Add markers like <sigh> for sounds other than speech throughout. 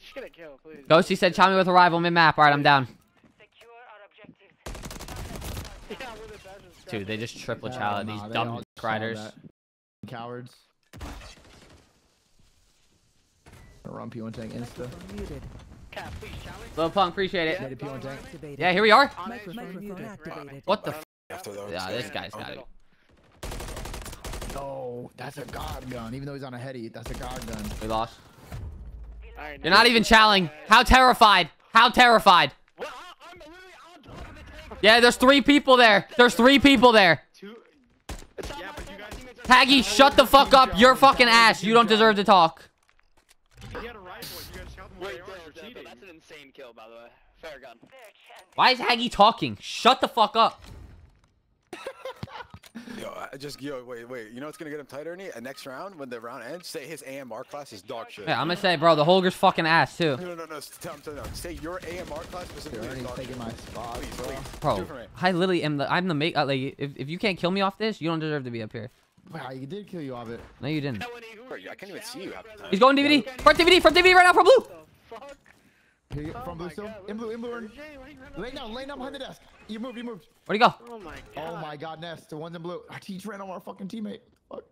Just get a kill, please. Ghosty said, "Chime me with a rival mid map." All right, I'm down. Secure our objectives. Yeah, we're the best at Dude, they just triple Yeah, challenge nah, these dumb all riders. Cowards. Gonna Run P1 tank insta. Microphone muted. Cat, please challenge. Punk, appreciate it. Yeah, Made a don't P1 tank. run me. Activated. Yeah, here we are. On Microphone A, muted. right. activated. What the? F After those. yeah, this guy's got it. No, that's a god gun. Even though he's on a heady, that's a god gun. We lost. Alright, You're not even challenging. How terrified? How terrified? Well, I- I'm literally on top of the tank. Yeah, there's three people there. There's three people there. Two. Yeah, my but you tank, guys- my teammates are- Paggy, shut the fuck up. You're fucking ass. You don't deserve to talk. He had a rifle. You guys shot him with Wait, AR. Dale, You're Dale, cheating. that's an insane kill, by the way. Fair gun. Why is Haggy talking? Shut the fuck up. Yo, I just yo, wait, wait. You know what's gonna get him tighter, Ernie? Next round, when the round ends, say his AMR class is dog shit. Yeah, I'm gonna say, bro, the Holger's fucking ass too. No, no, no, no. Tell him, tell him. Say your AMR class specifically is Ernie's dog shit. taking my spot, Please, bro. please. Do it Bro, for me. I literally am the I'm the make uh, like if, if you can't kill me off this, you don't deserve to be up here. Wow, he did kill you off it. No, you didn't. Melanie, who Bro, are you I can't even see you half the time. He's going DVD. Front DVD. Front DVD right now for blue. The fuck? Here you go, Oh from blue still. God, In blue, in blue. what Ernie. is- Jay, why you running Lay down, these lay down behind the desk. You moved, you moved. Where'd he go? Oh my god. Oh my god, Nest, the one's in blue. Our teach ran on our fucking teammate. Fuck.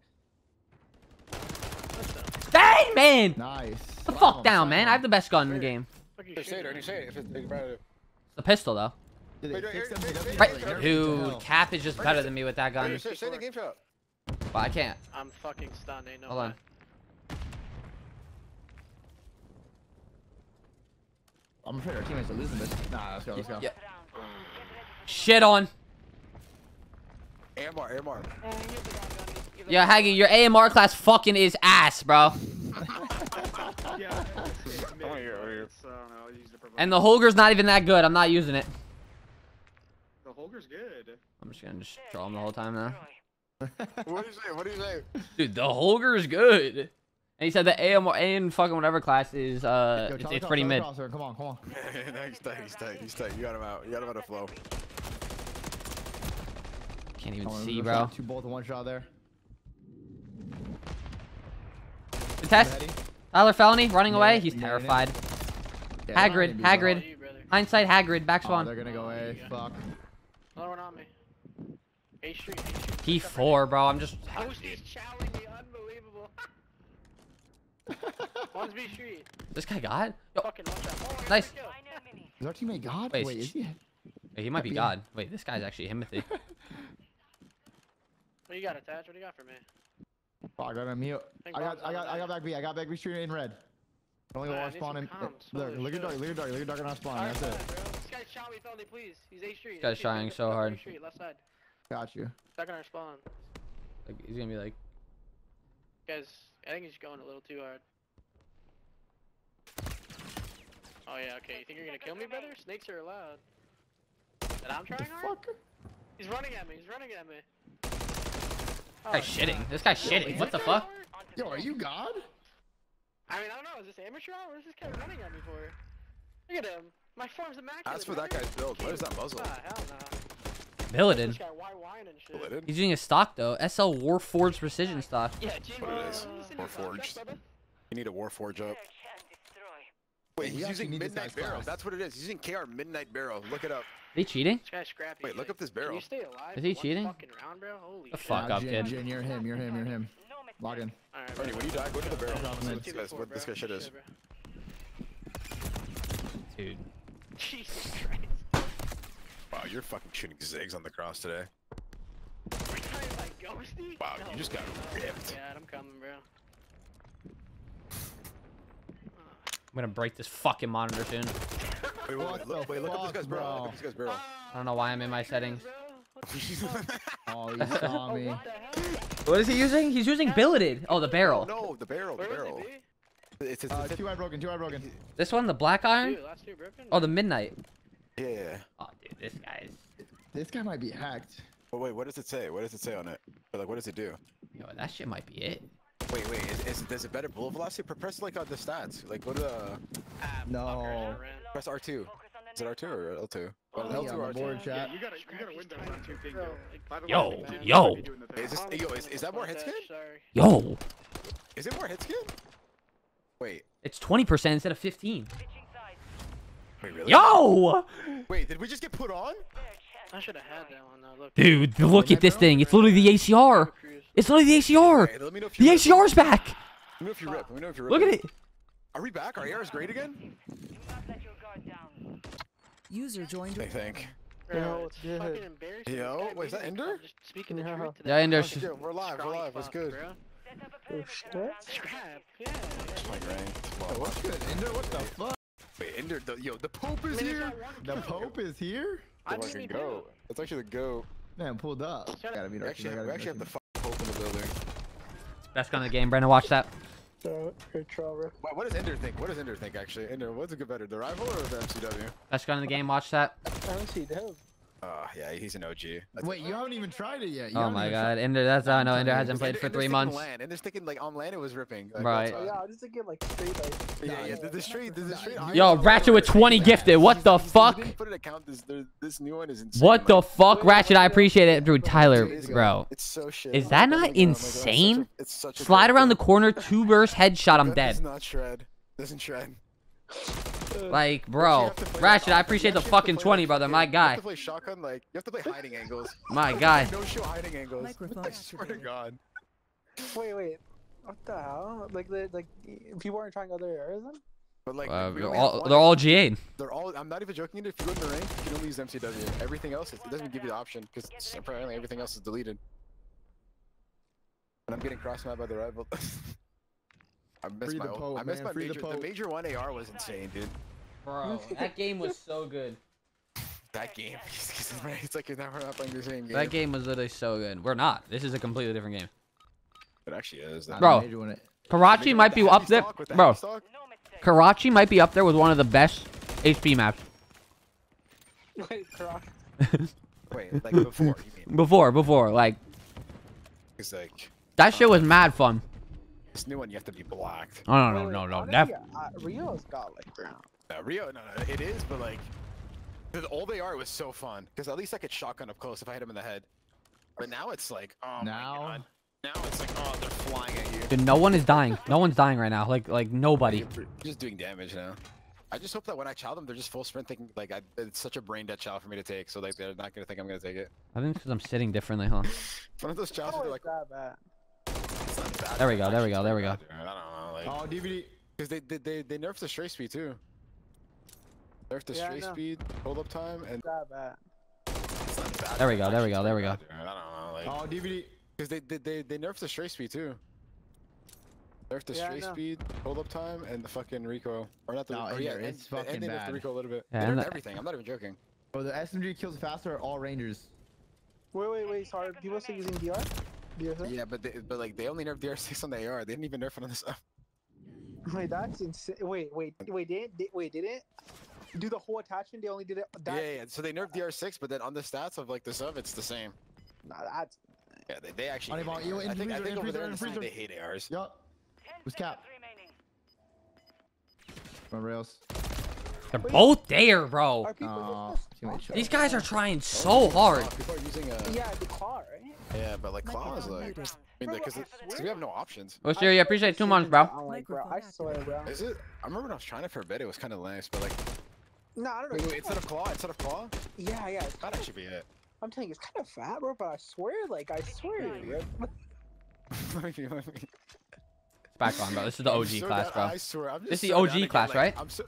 Dang, man. Nice. The fuck down, man. I have the best gun in the game. Fuck you Here, say it, shooting Ernie. at? Say it. If it's big, the pistol though. Definitely Dude, hell. Cap is just better than me with that gun. Ernie, say, say the game shot. But I can't. I'm fucking stunned. Ain't no Hold on. I'm afraid our teammates are losing this. Nah, let's go, let's go. Yeah. Shit on. AMR, AMR. You have the gun, gun. Give it Yeah, Haggy, your AMR class fucking is ass, bro. Yeah. It's <laughs> I wanna hear it, I wanna hear it. It's, I don't know. I used it for And the Holger's not even that good. I'm not using it. The Holger's good. I'm just gonna just draw him the whole time now. <laughs> What do you say? What do you say? Dude, the Holger's good. And he said the AMR and fucking whatever class is uh Yo, it's, it's Cross, pretty mid. Cross, Aaron, Come on, come on. <laughs> no, he's tight. He's tight. He's tight. You got him out. You got him out of flow. Can't even on, see, bro. shot Two both in one shot there. The test. Ready? Tyler Felony running Yeah, away. He's yeah, yeah. terrified. Yeah, Hagrid. Hagrid. Oh, you. Hindsight Hagrid. Back Oh, they're gonna go A. Fuck. Another one on me. A street. A street. P4, bro. I'm just. Ghosty's chowing me. Unbelievable. <laughs> <laughs> One's B street. This guy God? Yo, Fucking watch out. Oh, I got Nice. the. Is our teammate God? Wait, Wait, is he? Wait, he might be God. Wait, this guy's actually Himothy. <laughs> What you got attached? What do you got for me? Fuck, I got him mute. Think I got, I got, I got back B. I got back B street in red. Only Man, I one need spawn in. Look, look at shit. dark, look at dark, look at dark, not spawn. Alright, That's it. bro. This guy's shot me, felony, please. He's A street. This guy's A street, trying so hard. Street, left side. Got you. Second our spawn. like, he's gonna be like. Guys, I think he's going a little too hard. Oh yeah, okay. You think you're gonna kill me, brother? Snakes are allowed. And I'm The trying hard? fuck? He's running at me. He's running at me. Oh, This guy's shitting. This guy's Yo, shitting. What the fuck? guy? Yo, are you God? I mean, I don't know. Is this amateur hour? What is this guy running at me for? Look at him. My form's immaculate. As for that guy's build, what is that muzzle? Ah, hell no. Billiton. This guy why whine and shit. Bulleted? He's using a stock though. SL Warforged Precision stock. Yeah, Jimmy. What it is. Warforged. You need a Warforge up. Wait, he's you using Midnight Barrel. class. That's what it is. He's using KR Midnight Barrel. Look it up. Is he cheating? This guy's scrappy. Wait, look up this Can barrel. you stay alive? Is he cheating? Round, bro. Holy The fuck Nah, up, Jin, kid. Jin, you're him, you're him, you're him. Log in. Alright, Ernie, when you die, go to the barrel. Drop See him what in. this guy's- what this guy shit is. Dude. <laughs> Jesus Christ. Wow, you're fucking shooting zigs on the cross today. Like ghosty? Wow, you just got ripped. Yeah, I'm coming, bro. I'm gonna break this fucking monitor soon. Wait, wait, What wait, look, wait, look at this guy's barrel. Look bro? at this guy's barrel. I don't know why I'm in my settings. <laughs> Oh, you saw <laughs> me. what? What is he using? He's using billeted. Oh, the barrel. No, the barrel, the Where barrel. is? It's, it's, Uh, it's, two eye broken, two eye broken. This one, the black iron. Dude, last two? Oh, the midnight. Yeah, yeah. Oh, dude, this guy's. This guy might be hacked. But wait, what does it say? What does it say on it? Or, like, what does it do? Yo, that shit might be it. Wait, wait, is, is does it better bullet velocity? Press like on the stats. Like go to the Ah, No. fucker, press R2. Is it R2 or L2? Oh, L2 yeah, or on the R2? board, Yeah, you gotta, you gotta win that round two thing, Bro, like- By way, Yo, yo. you be doing the thing. Is this, yo, is, is that more hit skin? Sorry. Yo. Is it more hit skin? Wait, It's 20% instead of 15. Switching sides. wait, really? Yo! Wait, did we just get put on? I should have had that one though. Look. Dude, look at this thing. It's literally the ACR. It's literally the ACR. Okay, let me know if The you rip. ACR's back. Let me know if you rip. Let me know if you rip. Look at it. Are we back? Our AR is great again? Do not let your guard down. User joined your I think. Bro, Yo, it's good. Yo, wait, is that made Ender? I'm just speaking the Yeah. truth to Yeah, that Ender's- we're live, we're scrawny live, what's good? bro. Set up a Oh, shit. Scrap. Yeah. Like ranked. Oh, what's good? Ender, what the fuck? Wait, Ender, the, yo, the Pope I is mean, here. The. Pope is here? I The mean, fucking do. goat. That's actually the goat. Man, pulled up. Shut up. Gotta be We actually, gotta we be actually have the Russian. fucking Pope in the building. Best gun in the game, Brandon. Watch that. So, good trial, bro. Wait, what does Ender think? What does Ender think actually? Ender, what's a good better, the rival or the MCW? Best gun in the game. Watch that. I don't see Dev. Uh, yeah, he's an OG. That's Wait, you haven't even tried it yet. You Oh my even god, Ender. That's how I know Ender hasn't played Ender- for three thinking months. Land. Ender's thinking like on land it was ripping. Like, Right. Yeah, I'm just thinking like straight like. Yeah, yeah. The, the straight, the, the straight. Yo, iron Yo, color Ratchet with 20 bad. gifted. What the fuck? put an account. This, this new one is insane. What the like, fuck, Ratchet? I appreciate it, dude. Tyler, bro. It's so shit. Is Oh that not oh my God, oh my God, it's such a- insane? It's such a Slide around the corner, two burst, headshot. I'm dead. Does not shred. Doesn't shred. Like, bro, have to play Ratchet, I appreciate the actually have to fucking 20, brother. fucking- My You guy. have to play shotgun like you have to play hiding angles. <laughs> My guy. No show hiding angles. Microphone <laughs> I swear to. God. Wait, wait. What the hell? Like, like people aren't trying other areas then? But like, Uh, they're only have all one- they're all GA'd. They're all. I'm not even joking. If you go in the rank, you can only use MCW. Everything else, it doesn't give you the option because apparently everything else is deleted. And I'm getting cross mapped by the rival. <laughs> I missed Free my. the Pope, I missed man, my free the major. The, Pope. major one AR was insane, dude. Bro, that game was so good. That game. <laughs> it's like now we're not playing the same game. That game was literally so good. We're not. This is a completely different game. It actually is. That- Bro. you one. Karachi Major might be the up heavy there, the bro. heavy stock? No mistake. Karachi might be up there with one of the best HP maps Wait, Karak. <laughs> Wait, like before? You mean? before. Before, like It's like that shit was mad fun. This new one. You have to be blacked. Oh no Wait, no wait, no no. honestly, Def- uh, Rio's got like brown. Uh, Rio, no, no, it is, but like, the old AR was so fun because at least I could shotgun up close if I hit him in the head. But now it's like, oh Now? my god. Now it's like, oh, they're flying at you. Dude, no one is dying. No one's dying right now. Like like nobody. You're just doing damage now. I just hope that when I chow them, they're just full sprint, thinking like I, it's such a brain dead chow for me to take, so like they're not gonna think I'm gonna take it. I think because I'm sitting differently, huh? <laughs> One of those chows, they're like, that bad? It's oh, not bad. There we go, there we go, there we go. pretty. I don't know, like, Oh, DVD. because they, they they they nerfed the straight speed too. Nerfed the Yeah, I straight speed, hold up time, and That bad. not bad. There we go, there we go, there we go. dude. I don't know, like. Oh, DVD. Because they, they, they, they nerfed the straight speed too. Nerfed the Yeah, I straight speed, hold up time, and the fucking recoil. Or not the No, or yeah, there- and, it's and fucking they nerfed the bad. recoil a little bit. Yeah, they and nerfed the- everything. I'm not even joking. Bro, the SMG kills faster. All Rangers. Wait, wait, wait. Sorry, people still using DR? DR? Yeah, but they, but like they only nerfed the R6 on the AR. They didn't even nerf it on this. <laughs> Wait, that's insane. Wait, wait, wait. Did did wait? Did it do the whole attachment? They only did it. That, yeah, yeah. So they nerfed the R6, but then on the stats of like the sub, it's the same. Nah, that's Yeah, they, they actually. Honey hate ball, you I in think I think over there in in the city freezer. they hate ARs. Yup. Ten Who's cap? remaining. My rails. They're both there, bro. are people Aw, just teammate shot. These guys are trying so hard. People are using a. Yeah, the claw, right? Yeah, but like claw is like. I mean, because we have no options. Well, sure, you appreciate two months, bro. I'm like, bro, I Microphone swear, bro. Is it? I remember when I was trying it for a bit, it was kind of nice, but like, No, I don't know. wait, it's wait, instead of claw, instead of claw, Yeah, yeah. It's that'd actually be it. I'm telling you, it's kind of fat, bro. But I swear, like, I swear, bro. Let me- let me- Back on, bro. This is the OG so class, bro. I swear, I'm just This is the OG down to get, class, like- right? I'm so...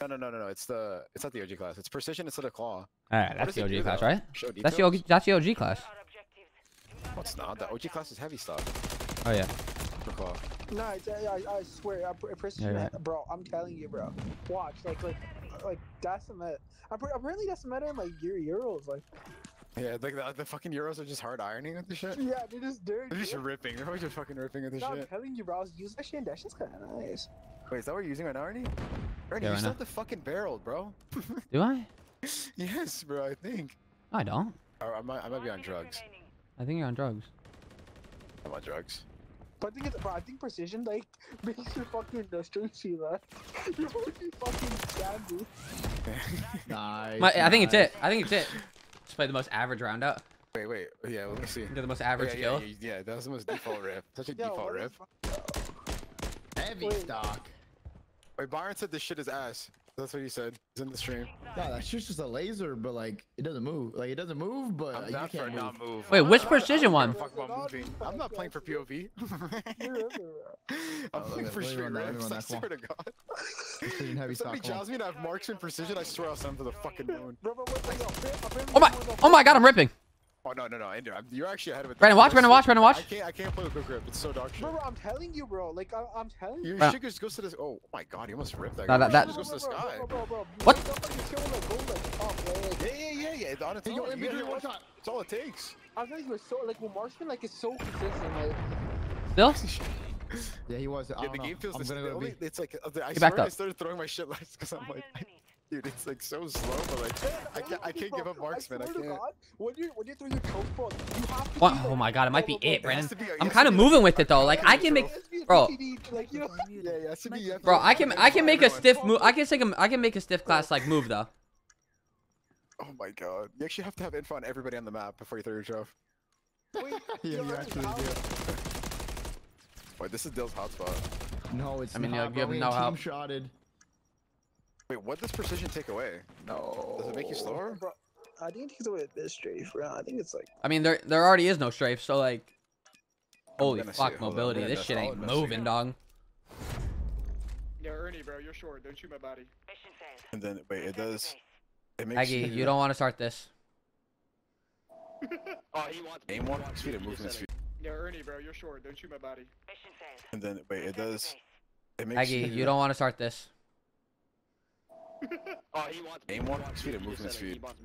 No, no, no, no, no. It's the. It's not the OG class. It's precision instead of claw. Alright, What that's the it do, OG class, though? right? That's the details? OG. That's the OG class. Our objectives. Do No, it's not. The OG class is heavy stuff Oh yeah. for claw. No, it's, I, I swear, I, precision, Yeah, right. bro. I'm telling you, bro. Watch, like, like, like that's the meta. Appar- Apparently, that's the meta in like Euro- Euros. Like, Yeah, like the, the fucking Euros are just hard ironing with the shit. yeah, they're just doing. They're just ripping. They're always just fucking ripping with the No, I'm telling you, bro. I was using that shit, that shit's kind of nice. Wait, is that what you're using right now, Ernie? Ernie, Yeah, you right still have the fucking barrel, bro. <laughs> Do I? yes, bro. I think. I don't. Or I might, I might be on drugs. I think you're on drugs. I'm on drugs. But I think it's, I think precision like <laughs> makes your fucking the street see that. You might be fucking sandy. <laughs> Nice. My, I think it's it. I think it's it. Just play the most average round out. wait, wait. Yeah, let me see. Do the most Yeah, average yeah, kill. yeah, yeah, that was the most default rip. Such a Yo, default what the rip. heavy Wait. stock. Wait, Byron said this shit is ass. That's what he said. He's in the stream. No, that shit's just a laser, but like it doesn't move. Like it doesn't move, but I'm you not can't move. not move. Wait, which I- I- precision I don't one? give Fuck about moving. I'm not playing for POV. You're in there, I'm Oh, playing for at- straight reps. I swear to God. Precision heavy <laughs> If somebody stock one. tells me to have marksman precision, I swear I'll send him to the fucking moon. Bro, bro, wait, wait, yo, apparently- apparently Oh my, one of the- oh my god, I'm ripping. Oh no no no, Andrew, I'm, you're actually ahead of it. Brandon, watch, Brandon, watch, Brandon, watch. I can't I can't play with good grip. It's so dog shit. Bro, bro, I'm telling you, bro. Like, I, I'm telling you. Your Bro. shit just goes to this. Oh my God, you almost ripped that. No, guy. that- that- shit just goes to the sky. Bro, bro, bro, bro. What? Somebody show, like, go, like, up, right? Like, Yeah yeah yeah yeah. It's on its Hey, yo, own. in You gotta between hit one one shot. That's all it takes. I'm telling you, so, like, with Marksman, like, it's so consistent. Like, Still? Yeah, he was. I Yeah, the know. game feels I'm the, gonna the go only, It's like uh, I swear I started throwing my shit last <laughs> because I'm like, minute. Dude, it's like so slow, but like I can't I can't give up marksman. I swear to can't. God, when you when you throw your choke ball, you have to. What? like, Oh my god, it might be bro, bro, it, bro, It Brandon. be- it I'm kind of moving with it though. Like I can make, It has to be a bro. DPD, Like, you know. Yeah yeah. it has to be- you have to bro. I can, I can make a stiff move. I can take a, I can make a stiff class like move though. Oh my god. You actually have to have info on everybody on the map before you throw your shove. Wait, <laughs> Yeah, you actually do. Wait, this is Dill's hotspot. No, it's I mean, not. yeah, bro. give him We no team help. shotted. Wait, what does precision take away? No. Does it make you slower? Bro, I think it's away this strafe, bro. I think it's like. I mean, there, there already is no strafe, so like, holy fuck, it. Hold on, mobility. This shit ain't moving, dog. Yo, Ernie, bro, you're short. Don't shoot my body. Mission failed. And then wait, it does. It makes Aggie, you don't want to start this. <laughs> Oh, he wants aim one speed me and to movement set speed. Yo, Ernie, bro, you're short. Don't shoot my body. Mission failed. And then wait, it does. base. It makes Aggie, you don't want to start this. Oh, he wants Aim he one, wants speed me and to movement set speed. wants.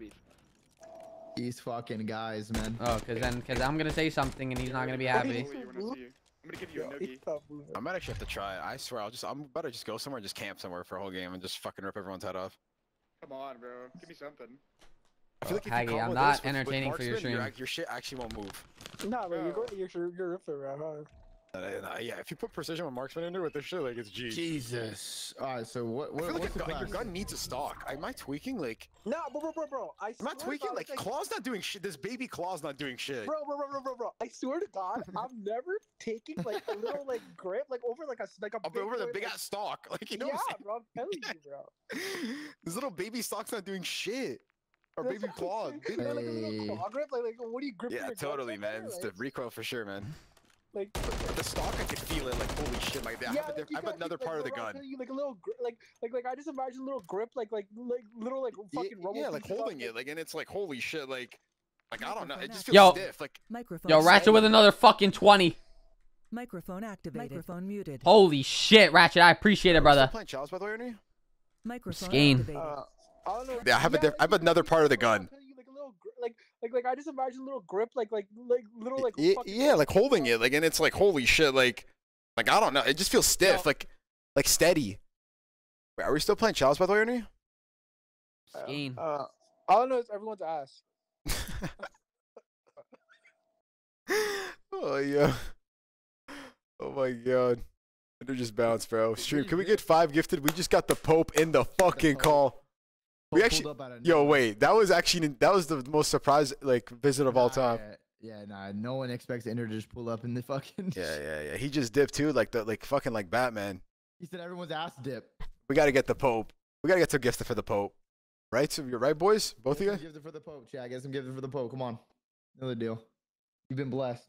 These fucking guys, man. Oh, cause then, cause I'm gonna say something and he's not gonna be happy. I wanna see you. I'm gonna give you a Yo, noogie. it's not moving. I might actually have to try it. I swear, I'll just. I'm about to just go somewhere and just camp somewhere for a whole game and just fucking rip everyone's head off. Come on, bro. Give me something. I feel like Haggy, I'm combo not this with- with entertaining for your marksman, stream. ac- Your shit actually won't move. Nah, bro, you're Bro. going. You're you're ripping, bro. huh? Uh, uh, yeah, if you put precision with marksman in there with this shit, like it's G. Jesus. All right, so what? I feel like what's a gun, your class? gon needs a stock. Am I tweaking? Like, Nah, bro, bro, bro, bro. I am swear I tweaking? Like, like, Claw's not doing shit. This baby Claw's not doing shit. Bro, bro, bro, bro, bro, bro. I swear to God, <laughs> I'm never taking like a little like grip like over like a like a Up big over the big like- ass stock. <laughs> Like, you know yeah, what bro. I'm telling you, bro. <laughs> This little baby stock's not doing shit. Or baby Claw. saying. Baby- You know, like Hey. little claw grip, like like what do you grip? Yeah, totally, man. that, It's the recoil for sure, man. Like But the stock, I can feel it. Like, holy shit, like, I yeah, have, like, diff- I have got- another like, part of the gun. You, like a little gri- like like like I just imagine a little grip like like like little like Yeah, fucking rubble yeah, like holding up, it, like, and it's like, holy shit, like, like I don't know, it just feels Yo. stiff. Like, Microphone. Yo, Ratchet with another fucking 20. Microphone activated. Microphone muted. Holy shit, Ratchet. I appreciate it, Are we still brother. playing Chalice, by the way, Ernie? Microphone Skeen. activated. Uh, I. Yeah, I have a diff- I have another part of the gun. Telling you, like a little gri- like like like I just imagine a little grip like like like little like yeah, fucking yeah, like holding it, like, and it's like, holy shit, like, like I don't know, it just feels stiff, Yo. like, like steady. Wait, are we still playing Chalice, by the way, Ernie? Uh, Skeen. Uh, all I know is everyone's ass. <laughs> oh yeah. Oh my god. They're just bounced, bro. Stream, can we get five gifted? We just got the Pope in the fucking call. We actually- up out of Yo, wait, that was actually that was the most surprise like visit of all time. Yeah, yeah, nah. No one expects Ender to just pull up in the <laughs> fucking. Yeah, yeah, yeah. He just dipped too, like the like fucking like Batman. He said everyone's ass dip. We gotta get the Pope. We gotta get some gifted for the Pope. Right? So you're right, boys? Both of you Get guys? some gifted for the Pope. Yeah, get some gifted for the Pope. Come on. Another deal. You've been blessed.